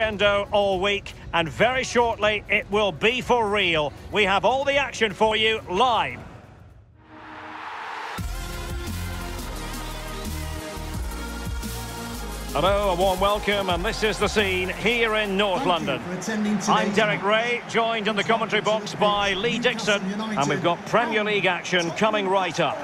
Endo all week, and very shortly it will be for real. We have all the action for you live. Hello, a warm welcome, and this is the scene here in North London. I'm Derek Ray, joined in the commentary box by Lee Dixon, and we've got Premier League action coming right up.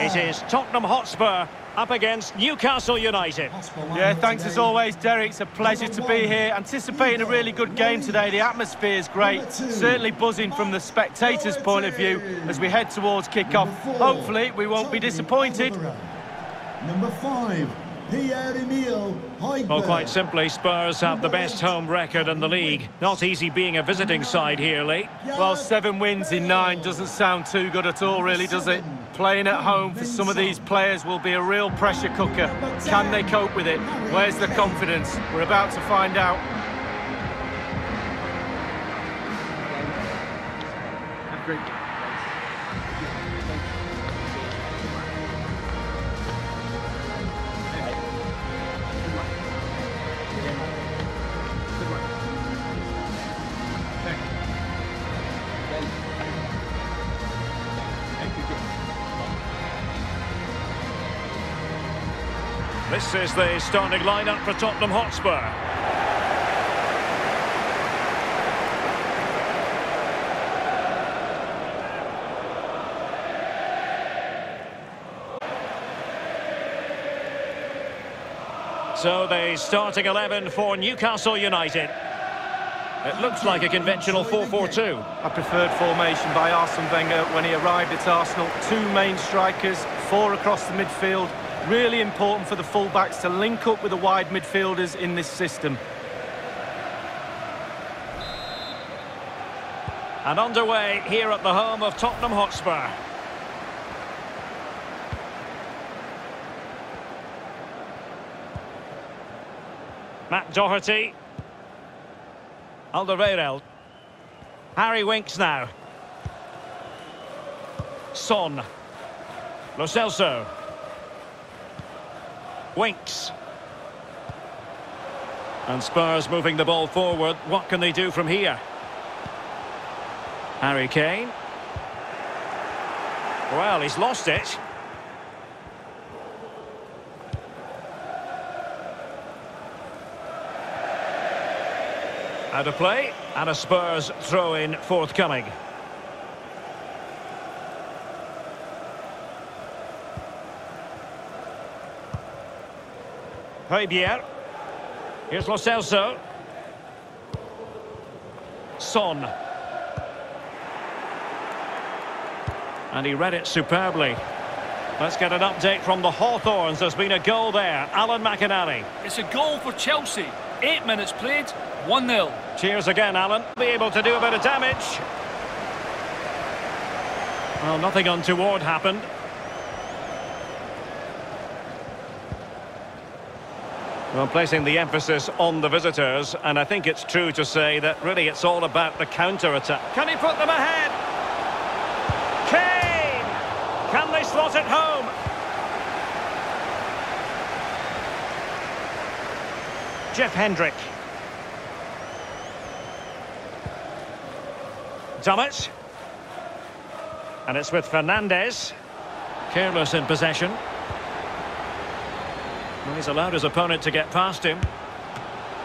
It is Tottenham Hotspur up against Newcastle United. Yeah, thanks as always, Derek. It's a pleasure to be here. Anticipating a really good game today. The atmosphere is great. Certainly buzzing from the spectators' point of view as we head towards kick-off. Hopefully, we won't be disappointed. Number five, well, quite simply, Spurs have the best home record in the league. Not easy being a visiting side here, Lee. Well, seven wins in nine doesn't sound too good at all, really, does it? Playing at home for some of these players will be a real pressure cooker. Can they cope with it? Where's the confidence? We're about to find out. Great. This is the starting lineup for Tottenham Hotspur. So the starting 11 for Newcastle United. It looks like a conventional 4-4-2. A preferred formation by Arsene Wenger when he arrived at Arsenal. Two main strikers, four across the midfield, Really important for the fullbacks to link up with the wide midfielders in this system. And underway here at the home of Tottenham Hotspur. Matt Doherty. Alderweireld. Harry Winks now. Son. Lo Celso. Winks. And Spurs moving the ball forward. What can they do from here? Harry Kane. Well, he's lost it. Out of play, and a Spurs throw-in forthcoming. Højbjerg. Here's Lo Celso. Son. And he read it superbly. Let's get an update from the Hawthorns. There's been a goal there. Alan McInally. It's a goal for Chelsea. Eight minutes played, 1-0. Cheers again, Alan. Be able to do a bit of damage. Well, nothing untoward happened. Well, placing the emphasis on the visitors, and I think it's true to say that really it's all about the counter-attack. Can he put them ahead? Kane! Can they slot it home? Jeff Hendrick. Dummett. And it's with Fernandez. Careless in possession. He's allowed his opponent to get past him.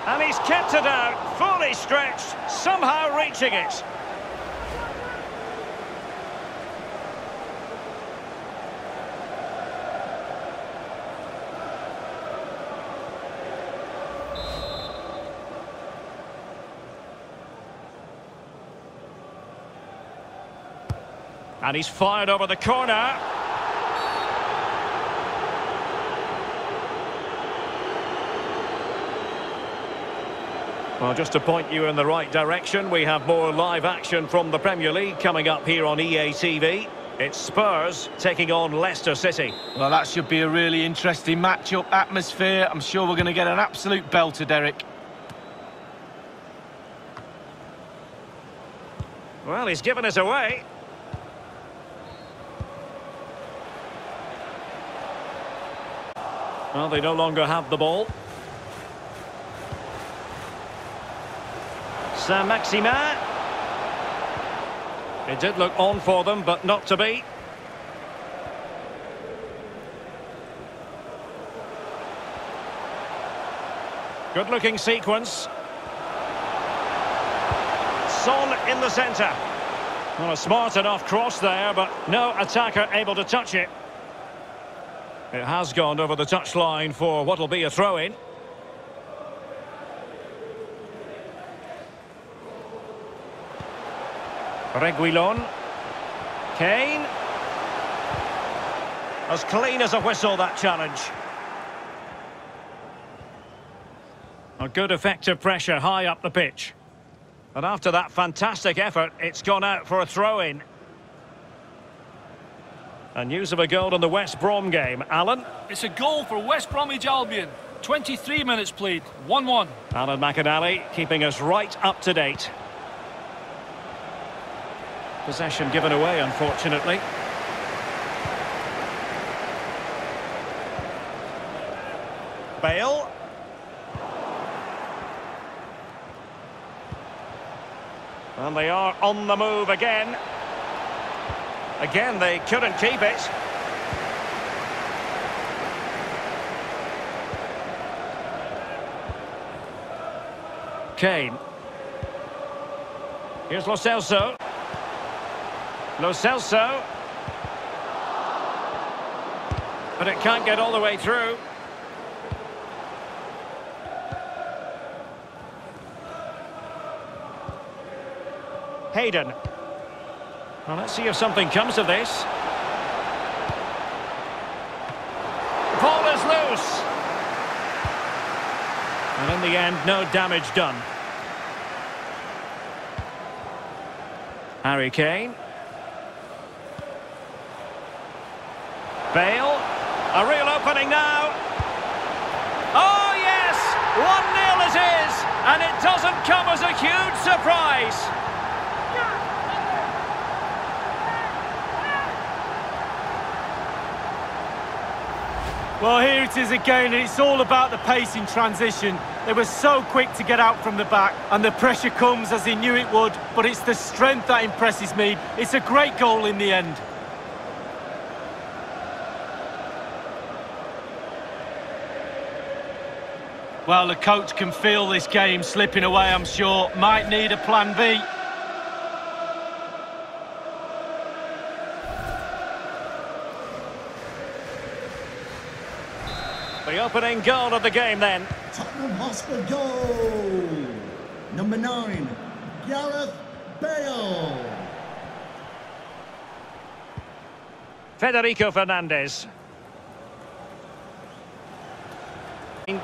And he's kept it out, fully stretched, somehow reaching it. And he's fired over the corner. Well, just to point you in the right direction, we have more live action from the Premier League coming up here on EA TV. It's Spurs taking on Leicester City. Well, that should be a really interesting matchup. Atmosphere, I'm sure we're going to get an absolute belter, Derek. Well, he's given us away. Well, they no longer have the ball. Saint-Maximin. It did look on for them, but not to be. Good looking sequence. Son in the centre. Not a smart enough cross there, but no attacker able to touch it. It has gone over the touchline for what will be a throw-in. Reguilon. Kane. As clean as a whistle, that challenge. A good effective pressure high up the pitch. And after that fantastic effort, it's gone out for a throw-in. And news of a goal in the West Brom game. Alan? It's a goal for West Bromwich Albion. 23 minutes played, 1-1. Alan McInally keeping us right up to date. Possession given away, unfortunately. Bale. And they are on the move again. Again, they couldn't keep it. Kane. Here's Lo Celso. Lo Celso. But it can't get all the way through. Hayden. Well, let's see if something comes of this. Ball is loose. And in the end, no damage done. Harry Kane. Bale. A real opening now. Oh, yes! 1-0 it is! And it doesn't come as a huge surprise. Well, here it is again, and it's all about the pace in transition. They were so quick to get out from the back, and the pressure comes as they knew it would, but it's the strength that impresses me. It's a great goal in the end. Well, the coach can feel this game slipping away, I'm sure. Might need a plan B. The opening goal of the game then. Tottenham Hotspur goal. Number nine, Gareth Bale. Federico Fernandez.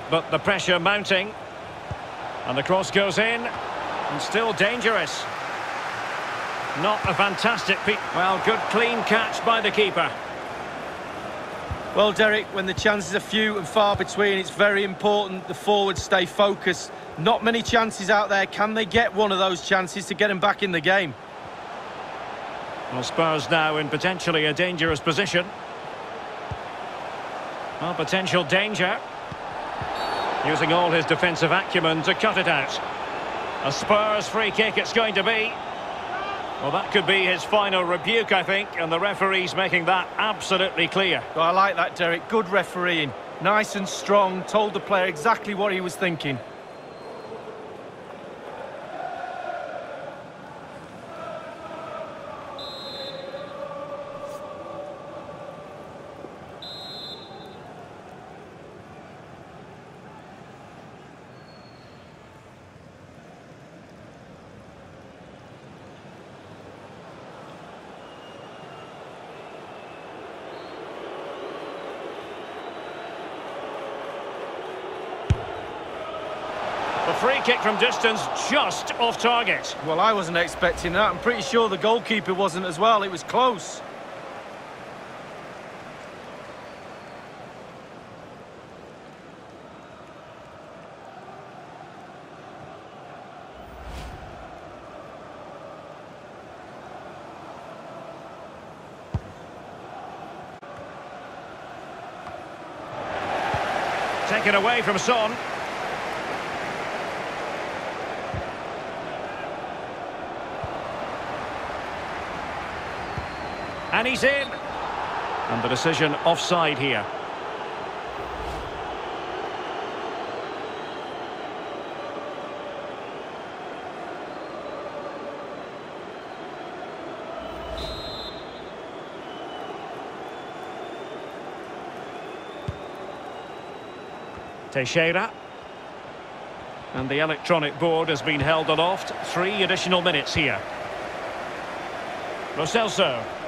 But the pressure mounting. And the cross goes in. And still dangerous. Not a fantastic... Well, good clean catch by the keeper. Well, Derek, when the chances are few and far between, it's very important the forwards stay focused. Not many chances out there. Can they get one of those chances to get them back in the game? Well, Spurs now in potentially a dangerous position. Well, potential danger. Using all his defensive acumen to cut it out. A Spurs free kick it's going to be. Well, that could be his final rebuke, I think, and the referee's making that absolutely clear. Well, I like that, Derek. Good refereeing. Nice and strong, told the player exactly what he was thinking. The free kick from distance just off target. Well, I wasn't expecting that. I'm pretty sure the goalkeeper wasn't as well. It was close. Taken away from Son. And he's in. And the decision offside here. Teixeira. And the electronic board has been held aloft. Three additional minutes here. Lo Celso.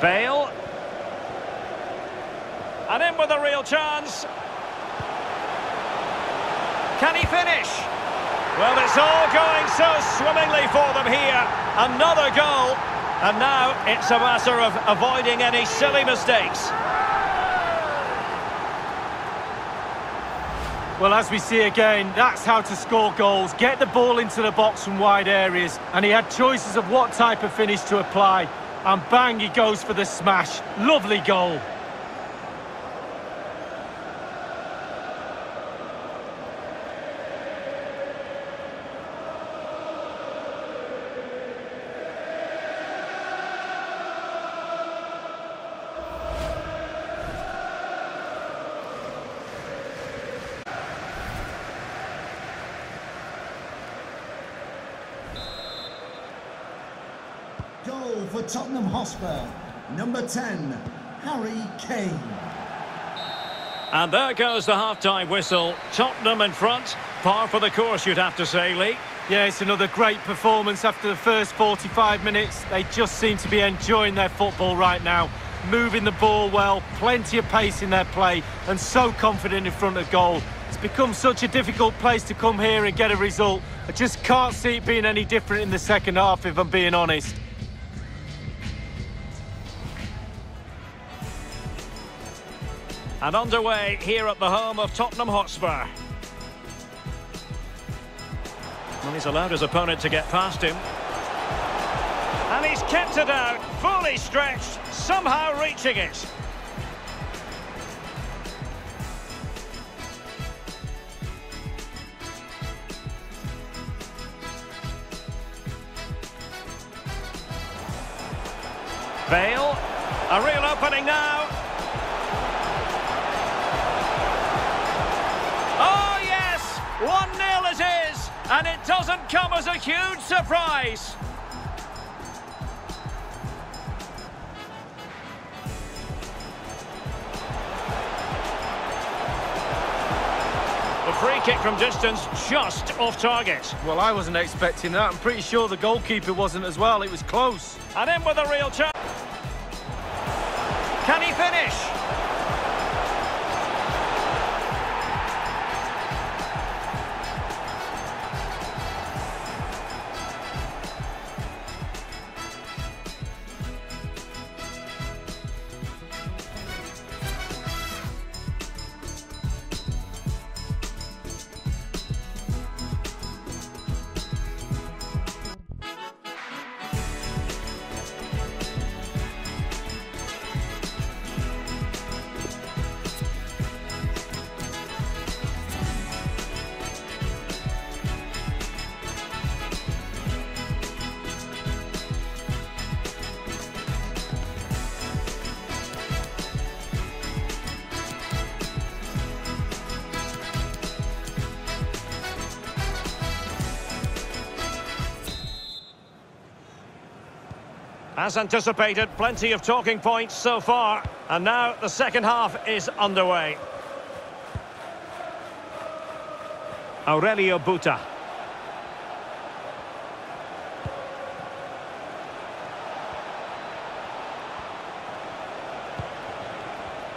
Bale. And in with a real chance. Can he finish? Well, it's all going so swimmingly for them here. Another goal. And now it's a matter of avoiding any silly mistakes. Well, as we see again, that's how to score goals. Get the ball into the box from wide areas. And he had choices of what type of finish to apply. And bang, he goes for the smash. Lovely goal. Goal for Tottenham Hotspur. Number 10, Harry Kane. And there goes the half-time whistle. Tottenham in front. Par for the course, you'd have to say, Lee. Yeah, it's another great performance after the first 45 minutes. They just seem to be enjoying their football right now. Moving the ball well, plenty of pace in their play, and so confident in front of goal. It's become such a difficult place to come here and get a result. I just can't see it being any different in the second half, if I'm being honest. And underway here at the home of Tottenham Hotspur. Well, he's allowed his opponent to get past him. And he's kept it out, fully stretched, somehow reaching it. Bale, a real opening now. And it doesn't come as a huge surprise. The free kick from distance just off target. Well, I wasn't expecting that. I'm pretty sure the goalkeeper wasn't as well. It was close. And in with a real chance. Can he finish? As anticipated, plenty of talking points so far. And now the second half is underway. Aurelio Buta.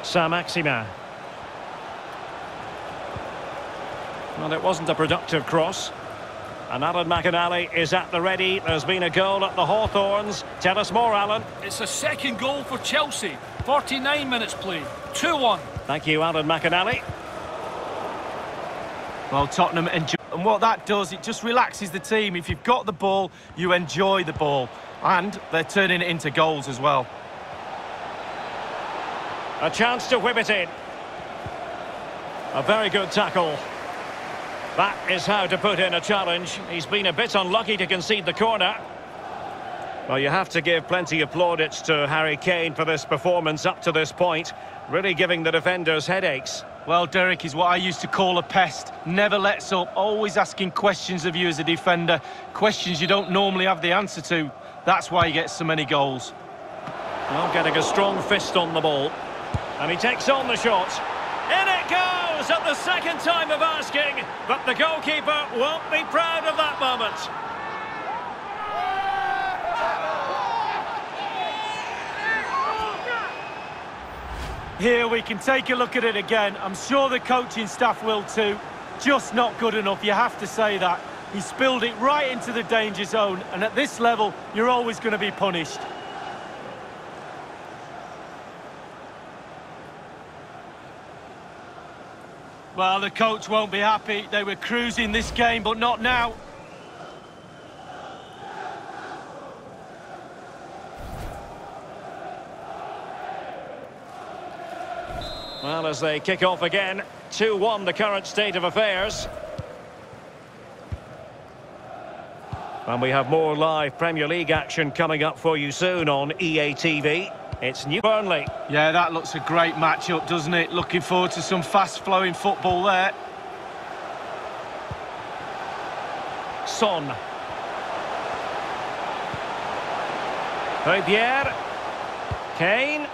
Saint-Maximin. Well, it wasn't a productive cross. And Alan McInally is at the ready. There's been a goal at the Hawthorns. Tell us more, Alan. It's a second goal for Chelsea. 49 minutes played. 2-1. Thank you, Alan McInally. Well, Tottenham enjoy, and what that does, it just relaxes the team. If you've got the ball, you enjoy the ball, and they're turning it into goals as well. A chance to whip it in. A very good tackle. That is how to put in a challenge. He's been a bit unlucky to concede the corner. Well, you have to give plenty of plaudits to Harry Kane for this performance up to this point. Really giving the defenders headaches. Well, Derek is what I used to call a pest. Never lets up, always asking questions of you as a defender. Questions you don't normally have the answer to. That's why he gets so many goals. Well, getting a strong fist on the ball. And he takes on the shot. In it at the second time of asking, but the goalkeeper won't be proud of that moment. Here we can take a look at it again. I'm sure the coaching staff will too. Just not good enough, you have to say that. He spilled it right into the danger zone, and at this level, you're always going to be punished. Well, the coach won't be happy. They were cruising this game, but not now. Well, as they kick off again, 2-1 the current state of affairs. And we have more live Premier League action coming up for you soon on EA TV. It's New Burnley. Yeah, that looks a great matchup, doesn't it? Looking forward to some fast-flowing football there. Son. Pierre. Kane.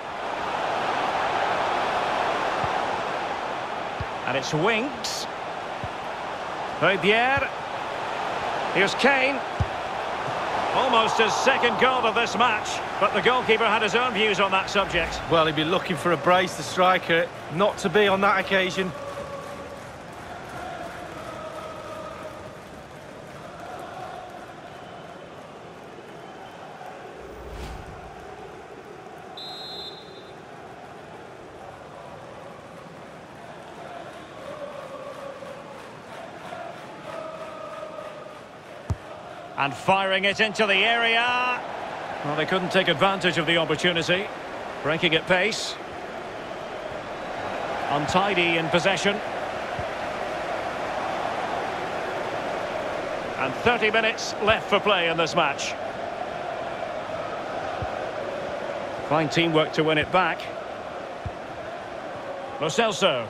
And it's Winks. Pierre. Here's Kane. Almost his second goal of this match, but the goalkeeper had his own views on that subject. Well, he'd be looking for a brace, the striker, not to be on that occasion. And firing it into the area. Well, they couldn't take advantage of the opportunity. Breaking at pace. Untidy in possession. And 30 minutes left for play in this match. Fine teamwork to win it back. Lo Celso.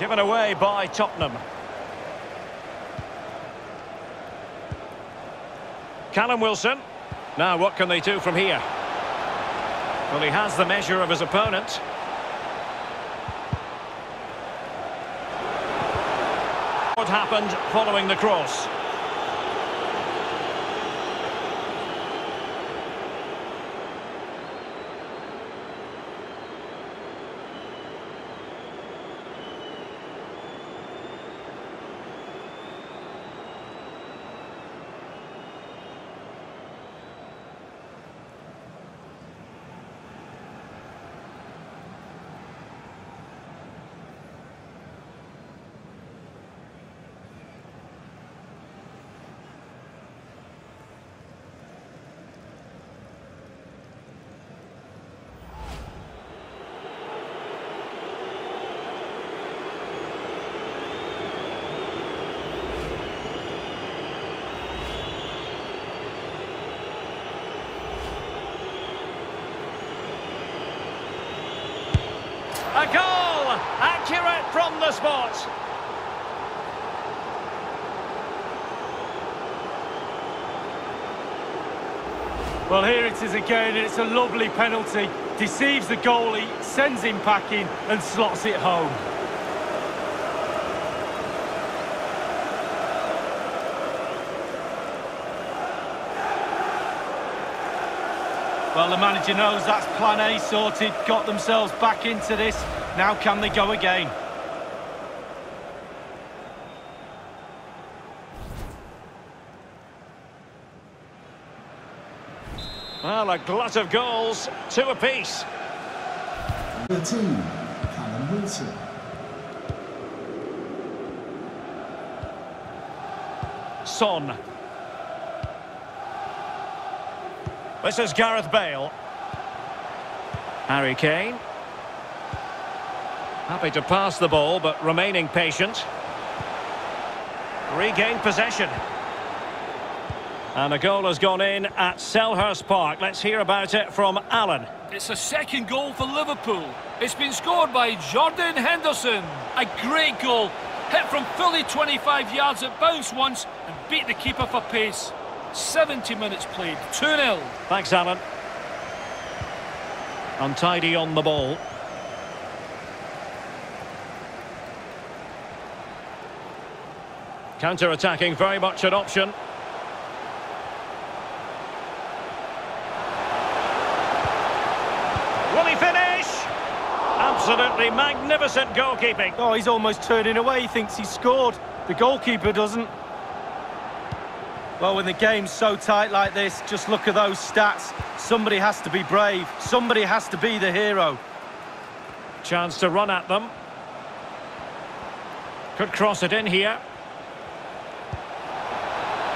Given away by Tottenham. Callum Wilson. Now, what can they do from here? Well, he has the measure of his opponent. What happened following the cross? A goal! Accurate from the spot. Well, here it is again, and it's a lovely penalty. Deceives the goalie, sends him packing, and slots it home. Well, the manager knows that's plan A sorted, got themselves back into this. Now can they go again? Well, a glut of goals, two apiece. The team, Callum Wilson. Son. This is Gareth Bale. Harry Kane. Happy to pass the ball, but remaining patient. Regained possession. And a goal has gone in at Selhurst Park. Let's hear about it from Alan. It's a second goal for Liverpool. It's been scored by Jordan Henderson. A great goal. Hit from fully 25 yards at bounce once and beat the keeper for pace. 70 minutes played. 2-0. Thanks, Alan. Untidy on the ball. Counter-attacking, very much an option. Will he finish? Absolutely magnificent goalkeeping. Oh, he's almost turning away. He thinks he's scored. The goalkeeper doesn't. Well, when the game's so tight like this, just look at those stats. Somebody has to be brave. Somebody has to be the hero. Chance to run at them. Could cross it in here.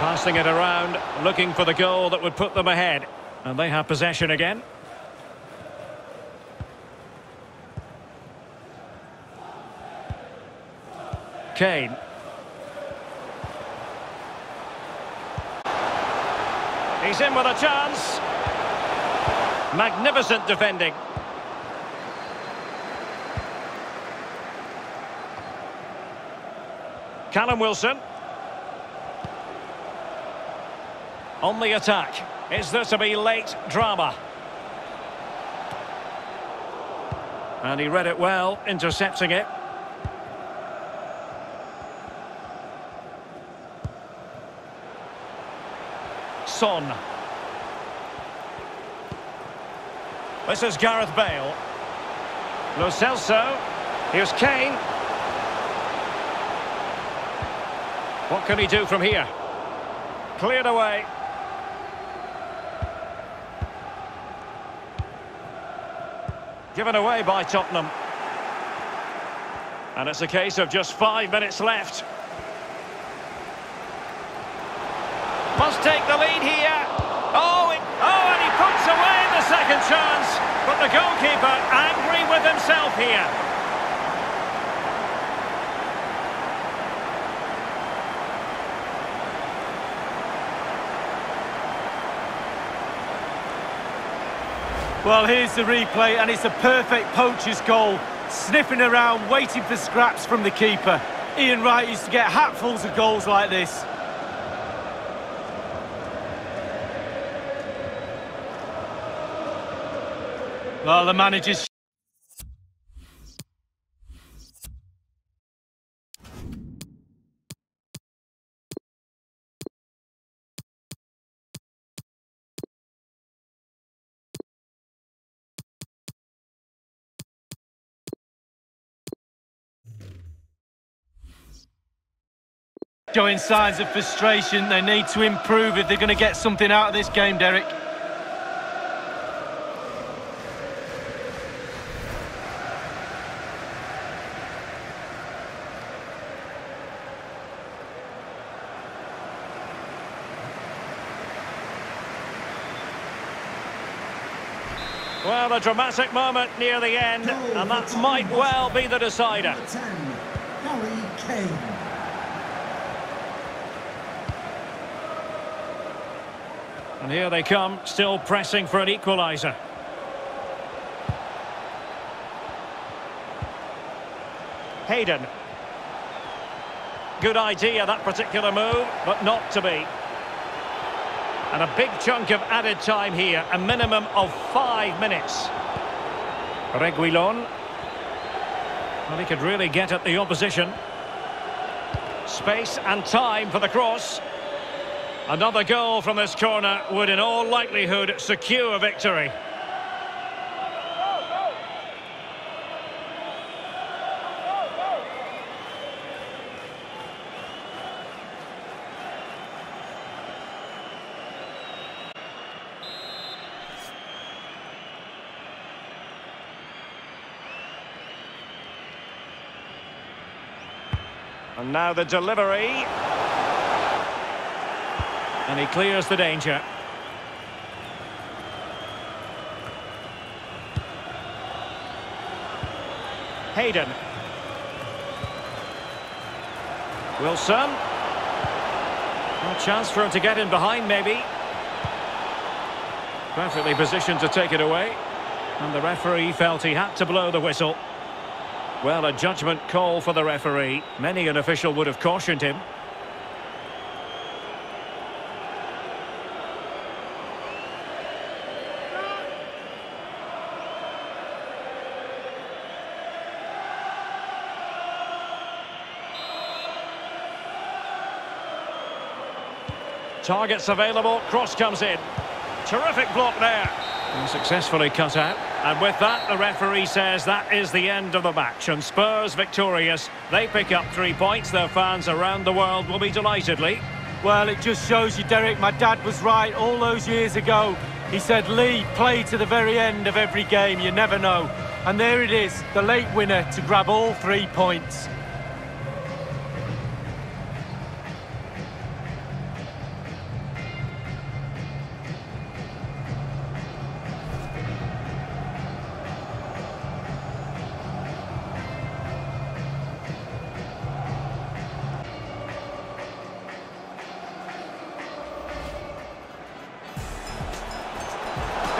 Passing it around, looking for the goal that would put them ahead. And they have possession again. Kane. He's in with a chance. Magnificent defending. Callum Wilson. On the attack. Is there to be late drama? And he read it well, intercepting it. Son. This is Gareth Bale. Lo Celso. Here's Kane. What can he do from here? Cleared away. Given away by Tottenham. And it's a case of just five minutes left. Must take the lead here. Oh, it, oh, and he puts away the second chance. But the goalkeeper angry with himself here. Well, here's the replay, and it's a perfect poacher's goal. Sniffing around, waiting for scraps from the keeper. Ian Wright used to get hatfuls of goals like this. Well, the manager's showing signs of frustration. They need to improve if they're going to get something out of this game, Derek. Well, a dramatic moment near the end, and that might well be the decider. 10, Harry Kane. And here they come, still pressing for an equaliser. Hayden. Good idea, that particular move, but not to be. And a big chunk of added time here, a minimum of five minutes. Reguilon. Well, he could really get at the opposition. Space and time for the cross. Another goal from this corner would in all likelihood secure victory. And now the delivery. And he clears the danger. Hayden. Wilson. A chance for him to get in behind, maybe. Perfectly positioned to take it away. And the referee felt he had to blow the whistle. Well, a judgment call for the referee. Many an official would have cautioned him. Targets available, cross comes in. Terrific block there. And successfully cut out. And with that, the referee says that is the end of the match. And Spurs victorious. They pick up three points. Their fans around the world will be delightedly. Well, it just shows you, Derek, my dad was right all those years ago. He said, Lee, play to the very end of every game. You never know. And there it is, the late winner to grab all three points.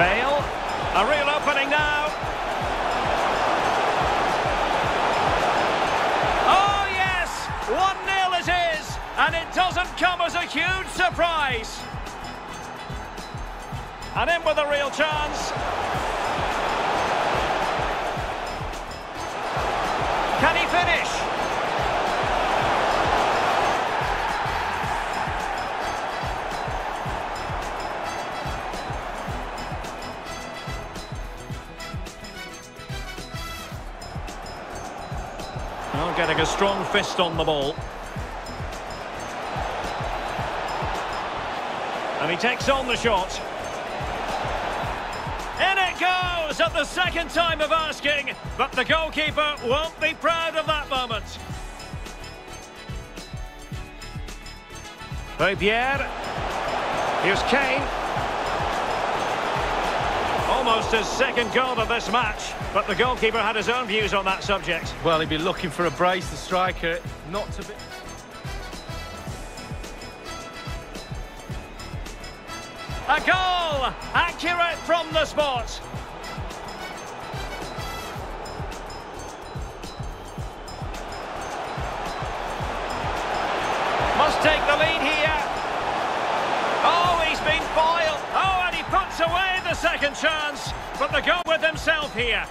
Bale, a real opening now. Oh yes, 1-0 it is, and it doesn't come as a huge surprise. And in with a real chance. Getting a strong fist on the ball. And he takes on the shot. In it goes at the second time of asking, but the goalkeeper won't be proud of that moment. Pierre. Here's Kane. Almost his second goal of this match, but the goalkeeper had his own views on that subject. Well, he'd be looking for a brace, the striker, not to be... A goal! Accurate from the spot. Second chance. But the goal with himself here.